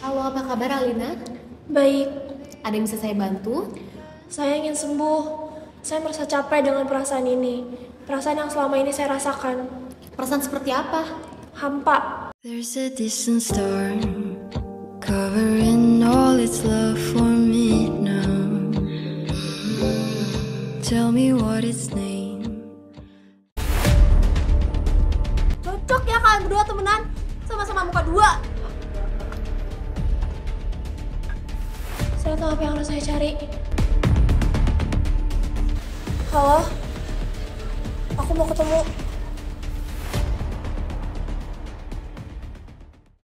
Halo, apa kabar Alina? Baik, Ada yang bisa saya bantu? saya ingin sembuh. Saya merasa capek dengan perasaan ini. Perasaan yang selama ini saya rasakan. Perasaan seperti apa? Hampa. There's a distant star covering all its love for me now. Tell me what its name. Cocok ya kalian berdua temenan? Sama-sama muka dua. Saya tahu apa yang harus saya cari. Halo? Aku mau ketemu